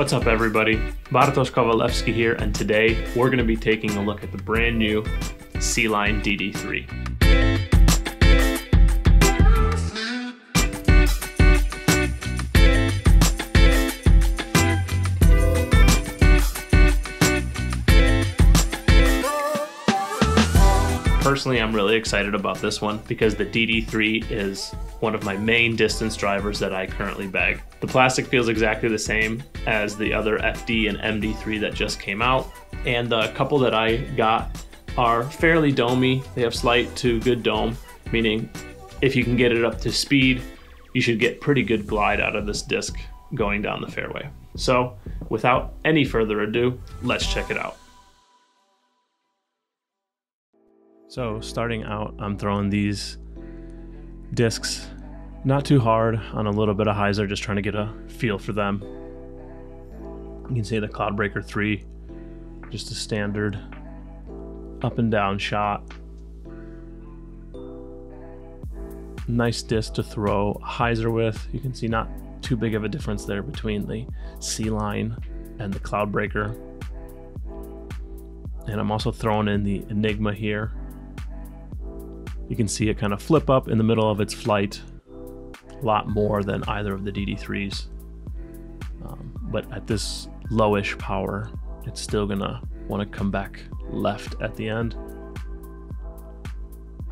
What's up, everybody? Bartosz Kowalewski here, and today we're going to be taking a look at the brand new C-Line DD3. Personally, I'm really excited about this one because the DD3 is one of my main distance drivers that I currently bag. The plastic feels exactly the same as the other FD and MD3 that just came out, and the couple that I got are fairly domey. They have slight to good dome, meaning if you can get it up to speed, you should get pretty good glide out of this disc going down the fairway. So without any further ado, let's check it out. So starting out, I'm throwing these discs not too hard on a little bit of hyzer, just trying to get a feel for them. You can see the Cloudbreaker 3, just a standard up and down shot. Nice disc to throw hyzer with. You can see not too big of a difference there between the C-Line and the Cloudbreaker. And I'm also throwing in the Enigma here you can see it kind of flip up in the middle of its flight a lot more than either of the DD3s. Um, but at this lowish power, it's still gonna want to come back left at the end.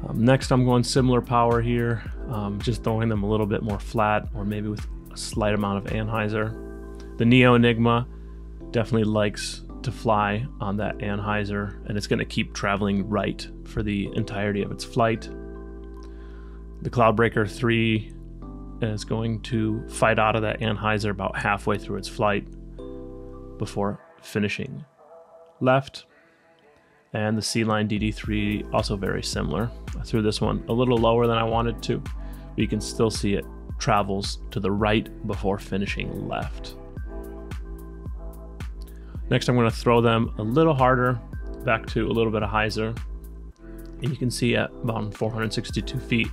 Um, next, I'm going similar power here, um, just throwing them a little bit more flat or maybe with a slight amount of anhyzer. The Neo Enigma definitely likes to fly on that anhyzer and it's going to keep traveling right for the entirety of its flight. The Cloudbreaker 3 is going to fight out of that anhyzer about halfway through its flight before finishing left. And the C-Line DD3 also very similar. I threw this one a little lower than I wanted to, but you can still see it travels to the right before finishing left. Next, I'm going to throw them a little harder back to a little bit of hyzer. And you can see at about 462 feet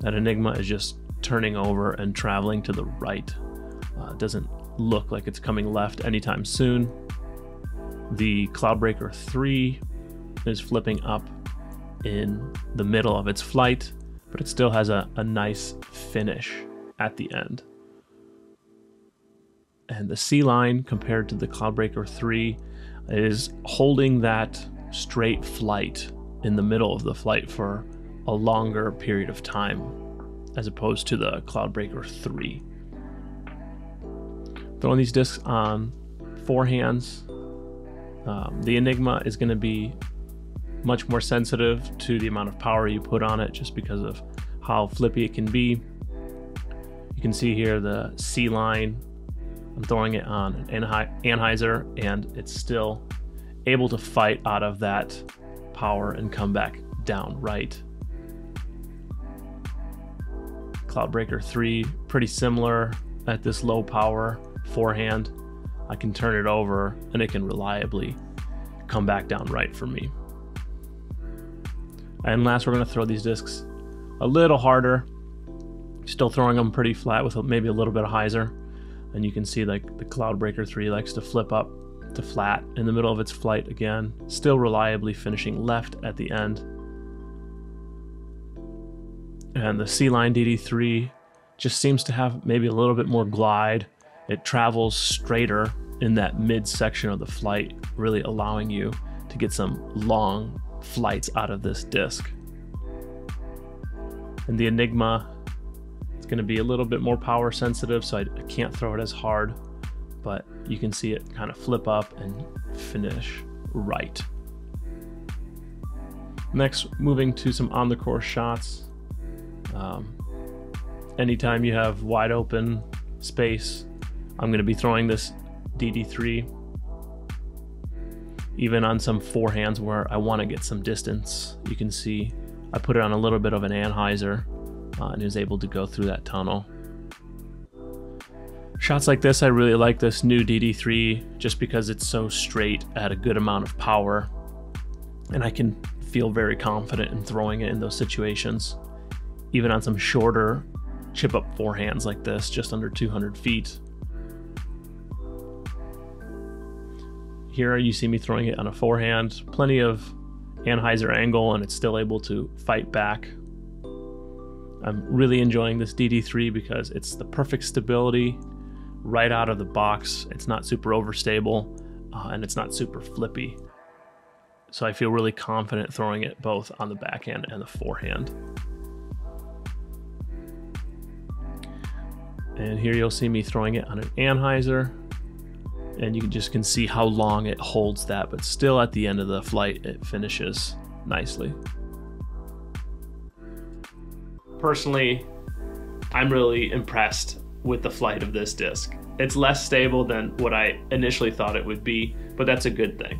that Enigma is just turning over and traveling to the right. Uh, doesn't look like it's coming left anytime soon. The Cloudbreaker 3 is flipping up in the middle of its flight, but it still has a, a nice finish at the end. And the C-Line compared to the Cloudbreaker 3 is holding that straight flight in the middle of the flight for a longer period of time as opposed to the Cloudbreaker 3. Throwing these discs on forehands, um, the Enigma is going to be much more sensitive to the amount of power you put on it just because of how flippy it can be. You can see here the C-Line I'm throwing it on an anhyzer and it's still able to fight out of that power and come back down right. Cloudbreaker 3, pretty similar at this low power forehand. I can turn it over and it can reliably come back down right for me. And last, we're going to throw these discs a little harder. Still throwing them pretty flat with maybe a little bit of hyzer and you can see like the Cloudbreaker 3 likes to flip up to flat in the middle of its flight again, still reliably finishing left at the end. And the C-Line DD3 just seems to have maybe a little bit more glide. It travels straighter in that mid section of the flight, really allowing you to get some long flights out of this disc. And the Enigma going to be a little bit more power sensitive, so I, can't throw it as hard, but you can see it kind of flip up and finish right. Next, moving to some on the course shots. Um, anytime you have wide open space, I'm going to be throwing this DD3. Even on some forehands where I want to get some distance, you can see I put it on a little bit of an anhyzer uh, and is able to go through that tunnel. Shots like this, I really like this new DD3 just because it's so straight at a good amount of power, and I can feel very confident in throwing it in those situations. Even on some shorter chip up forehands like this, just under 200 feet. Here you see me throwing it on a forehand, plenty of anhyzer angle, and it's still able to fight back. I'm really enjoying this DD3 because it's the perfect stability right out of the box. It's not super overstable uh, and it's not super flippy. So I feel really confident throwing it both on the backhand and the forehand. And here you'll see me throwing it on an anhyzer. And you just can see how long it holds that, but still at the end of the flight, it finishes nicely. Personally, I'm really impressed with the flight of this disc. It's less stable than what I initially thought it would be, but that's a good thing.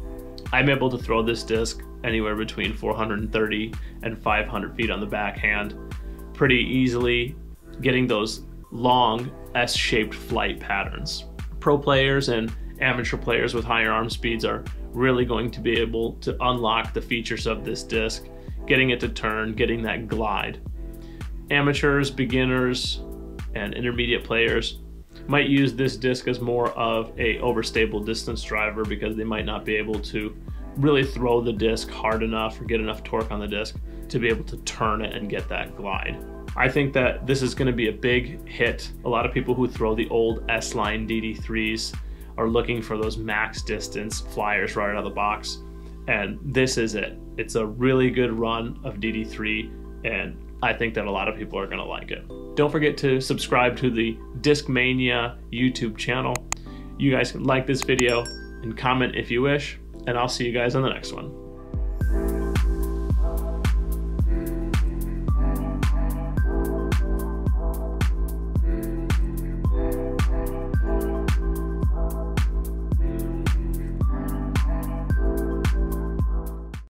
I'm able to throw this disc anywhere between 430 and 500 feet on the backhand pretty easily, getting those long S-shaped flight patterns. Pro players and amateur players with higher arm speeds are really going to be able to unlock the features of this disc, getting it to turn, getting that glide. Amateurs, beginners, and intermediate players might use this disc as more of a overstable distance driver because they might not be able to really throw the disc hard enough or get enough torque on the disc to be able to turn it and get that glide. I think that this is going to be a big hit. A lot of people who throw the old S-line DD3s are looking for those max distance flyers right out of the box. And this is it. It's a really good run of DD3 and I think that a lot of people are going to like it. Don't forget to subscribe to the Discmania YouTube channel. You guys can like this video and comment if you wish, and I'll see you guys on the next one.